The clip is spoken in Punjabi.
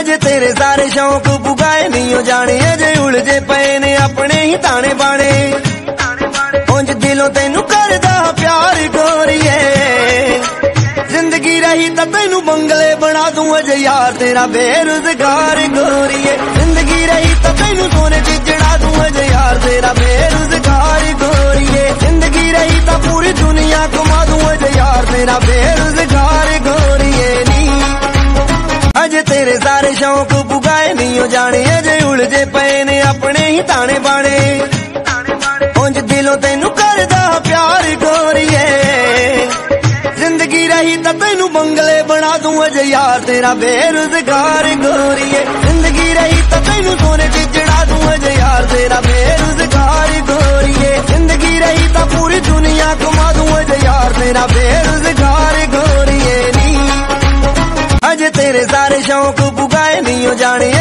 ਅਜੇ ਤੇਰੇ ਸਾਰੇ ਸ਼ੌਂਕ ਬੁਗਾਏ ਨਹੀਂ ਹੋ ਜਾਣੇ ਅਜੇ ਉਲਝੇ ਪਏ ਨੇ ਆਪਣੇ ਹੀ ਤਾਣੇ ਬਾਣੇ। ਉਂਝ ਦਿਲੋਂ ਤੈਨੂੰ ਕਰਦਾ ਪਿਆਰ ਗੋਰੀਏ। ਜ਼ਿੰਦਗੀ ਰਹੀ ਤਾਂ ਤੈਨੂੰ ਬੰਗਲੇ ਬਣਾ ਦੂੰ ਅਜੇ ਯਾਰ ਤੇਰਾ ਬੇਰੁਜ਼ਗਾਰ ਗੋਰੀਏ। ਜ਼ਿੰਦਗੀ ਰਹੀ ਤਾਂ ਤੈਨੂੰ ਸੋਨੇ ਦੀ ਜੜਾ ਦੂੰ ਅਜੇ ਯਾਰ ਤੇਰਾ ਬੇਰੁਜ਼ਗਾਰ ਗੋਰੀਏ। ਜ਼ਿੰਦਗੀ ਰਹੀ ਤਾਂ ਪੂਰੀ ਦੁਨੀਆ ਘੁਮਾ ਦੂੰ ਅਜੇ ਯਾਰ ਤੇਰਾ ਬੇ ਤੇਰੇ ਸਾਰੇ ਸ਼ੌਂਕ ਬੁਗਾਏ ਨਹੀਂ ਹੋ ਜਾਣੇ ਅਜੇ ਉਲਝੇ ਪਏ ਨੇ, ਆਪਣੇ ਹੀ ਤਾਣੇ ਬਾਣੇ। ਉਂਝ ਦਿਲੋਂ ਤੈਨੂੰ ਕਰਦਾ ਪਿਆਰ ਗੋਰੀਏ ਜ਼ਿੰਦਗੀ ਰਹੀ ਤਾਂ ਤੈਨੂੰ ਬੰਗਲੇ ਬਣਾ ਦੂੰ, ਅਜੇ ਯਾਰ ਤੇਰਾ ਬੇਰੁਜ਼ਗਾਰ ਗੋਰੀਏ ਜ਼ਿੰਦਗੀ ਰਹੀ ਤਾਂ ਤੈਨੂੰ ਸੋਨੇ ਦੀ ਜੜਾ ਦੂੰ, ਅਜੇ ਯਾਰ ਤੇਰਾ ਬੇਰੁਜ਼ਗਾਰ ਗੋਰੀਏ ਜ਼ਿੰਦਗੀ ਰਹੀ ਤਾਂ ਪੂਰੀ ਦੁਨੀਆ ਘੁਮਾ ਦੂੰ, ਅਜੇ ਯਾਰ ਤੇਰਾ ਬੇਰ ਤੇਰੇ ਸਾਰੇ ਸ਼ੌਂਕ ਪੁਗਾਏ ਨਹੀਂ ਹੋ ਜਾਣੇ